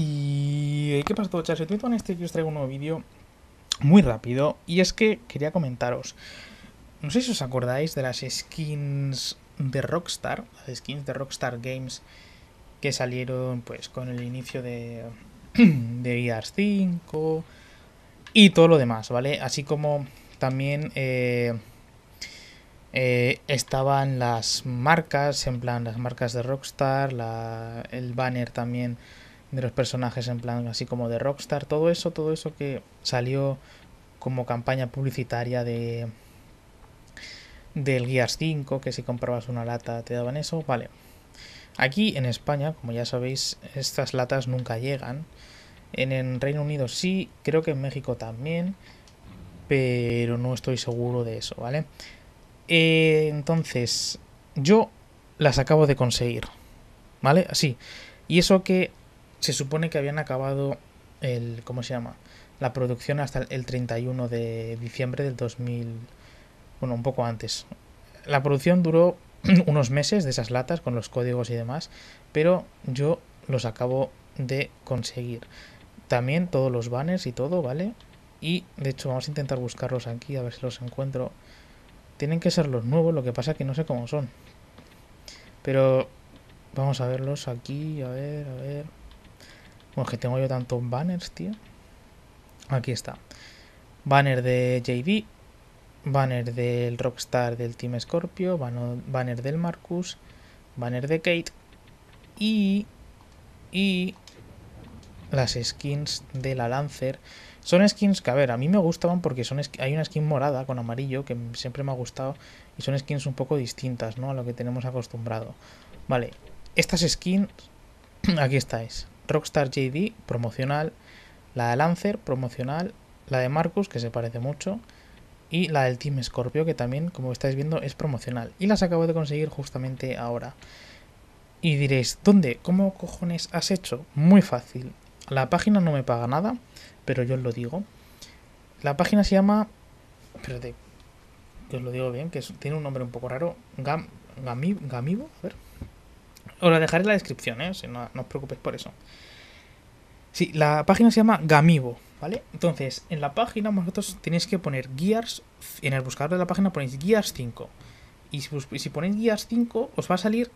Y... ¿Qué pasa todo, chavales? en este que os traigo un nuevo vídeo muy rápido. Y es que quería comentaros. No sé si os acordáis de las skins de Rockstar. Las skins de Rockstar Games que salieron pues con el inicio de, de Gears 5 y todo lo demás, ¿vale? Así como también eh, eh, estaban las marcas, en plan las marcas de Rockstar, la, el banner también de los personajes en plan así como de Rockstar, todo eso, todo eso que salió como campaña publicitaria de del Gears 5, que si comprabas una lata te daban eso, vale. Aquí en España, como ya sabéis, estas latas nunca llegan. En el Reino Unido sí, creo que en México también, pero no estoy seguro de eso, ¿vale? Eh, entonces, yo las acabo de conseguir, ¿vale? Así. Y eso que se supone que habían acabado el, ¿cómo se llama? La producción hasta el 31 de diciembre del 2000, bueno, un poco antes. La producción duró unos meses de esas latas con los códigos y demás, pero yo los acabo de conseguir. También todos los banners y todo, ¿vale? Y de hecho vamos a intentar buscarlos aquí a ver si los encuentro. Tienen que ser los nuevos, lo que pasa que no sé cómo son. Pero vamos a verlos aquí, a ver, a ver. Bueno, es que tengo yo tantos banners, tío. Aquí está. Banner de JD, banner del Rockstar del Team Scorpio, banner del Marcus, banner de Kate y, y las skins de la Lancer. Son skins que, a ver, a mí me gustaban porque son hay una skin morada con amarillo que siempre me ha gustado y son skins un poco distintas, ¿no? A lo que tenemos acostumbrado. Vale, estas skins, aquí estáis. Rockstar JD, promocional. La de Lancer, promocional. La de Marcus, que se parece mucho y la del Team Scorpio, que también, como estáis viendo, es promocional. Y las acabo de conseguir justamente ahora. Y diréis, ¿dónde? ¿Cómo cojones has hecho? Muy fácil. La página no me paga nada, pero yo os lo digo. La página se llama... Espérate, que os lo digo bien, que tiene un nombre un poco raro. Gam, Gamivo, a ver. Os la dejaré en la descripción, ¿eh? no, no os preocupéis por eso. Sí, la página se llama Gamivo. ¿Vale? Entonces, en la página vosotros tenéis que poner Gears, en el buscador de la página ponéis Gears 5. Y si, ponéis Gears 5, os va a salir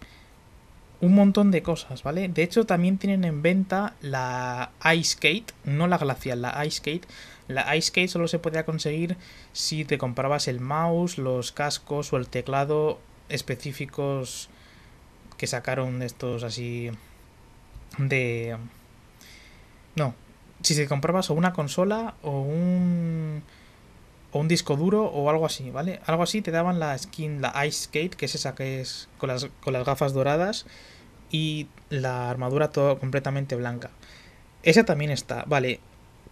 un montón de cosas, ¿vale? De hecho, también tienen en venta la Ice Skate, no la glacial, la Ice Skate. La Ice Skate solo se podía conseguir si te comprabas el mouse, los cascos o el teclado específicos que sacaron de estos así de... No, si te comprabas o una consola o un o un disco duro o algo así, ¿vale? Algo así te daban la skin, la Ice Skate, que es esa que es con las, con las gafas doradas y la armadura todo completamente blanca. Esa también está, vale.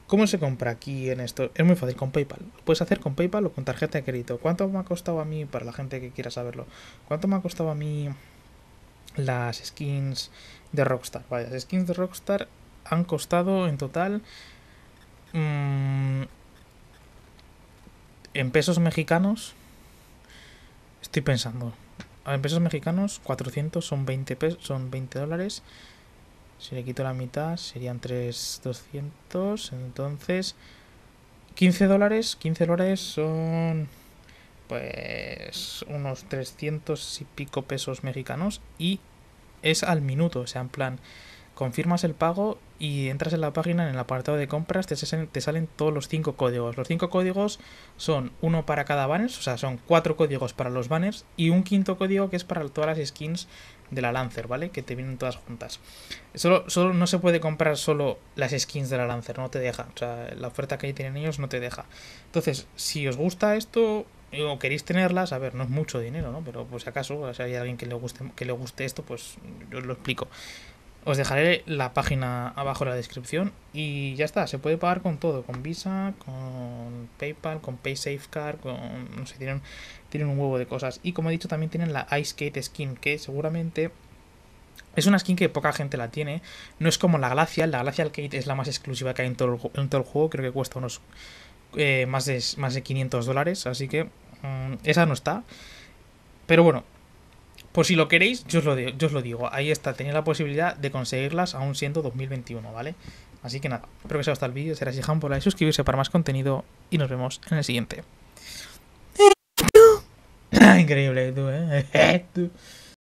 ¿Cómo se compra aquí en esto? Es muy fácil, con PayPal. Lo puedes hacer con PayPal o con tarjeta de crédito. ¿Cuánto me ha costado a mí, para la gente que quiera saberlo, cuánto me ha costado a mí las skins de Rockstar? Vale, las skins de Rockstar han costado en total mmm, en pesos mexicanos estoy pensando en pesos mexicanos 400 son 20 pesos son 20 dólares si le quito la mitad serían 3.200 entonces 15 dólares 15 dólares son pues unos 300 y pico pesos mexicanos y es al minuto o sea en plan confirmas el pago y entras en la página, en el apartado de compras, te salen, todos los cinco códigos. Los cinco códigos son uno para cada banner, o sea, son cuatro códigos para los banners y un quinto código que es para todas las skins de la Lancer, ¿vale? Que te vienen todas juntas. Solo, solo no se puede comprar solo las skins de la Lancer, no te deja. O sea, la oferta que ahí tienen ellos no te deja. Entonces, si os gusta esto o queréis tenerlas, a ver, no es mucho dinero, ¿no? Pero pues si acaso, si hay alguien que le guste, que le guste esto, pues yo os lo explico. Os dejaré la página abajo en la descripción y ya está, se puede pagar con todo, con Visa, con PayPal, con PaySafeCard, con no sé, tienen, tienen un huevo de cosas. Y como he dicho, también tienen la Ice Skate Skin, que seguramente es una skin que poca gente la tiene. No es como la Glacial, la Glacial Kate es la más exclusiva que hay en todo el juego, creo que cuesta unos eh, más, de, más de 500 dólares, así que mm, esa no está. Pero bueno, Por si lo queréis, yo os lo, yo os lo digo. Ahí está, tenéis la posibilidad de conseguirlas aún siendo 2021, ¿vale? Así que nada, espero que haya gustado el vídeo. Será si por like, suscribirse para más contenido y nos vemos en el siguiente. Increíble, tú, ¿eh?